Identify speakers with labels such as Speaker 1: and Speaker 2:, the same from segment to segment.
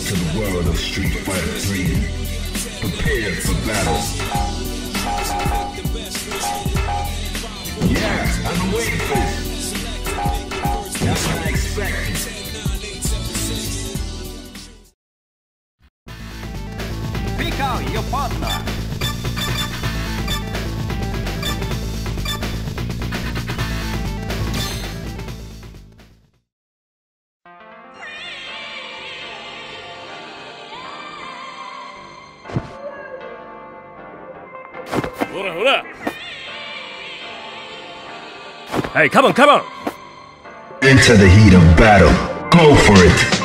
Speaker 1: to the world of Street Fighter 3. Prepare for battle. I've been waiting for this. That's what I expected.
Speaker 2: Pick out your partner.
Speaker 3: Hey, come on, come on!
Speaker 1: Into the heat of battle. Go for it.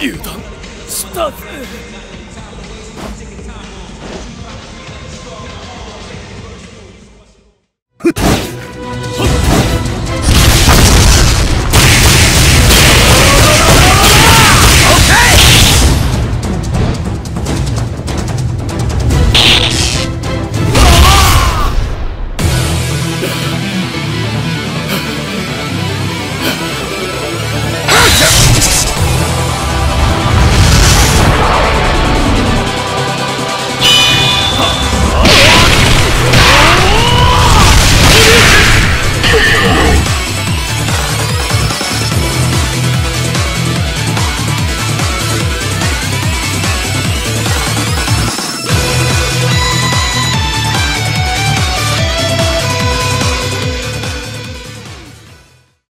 Speaker 4: 油断したぜ。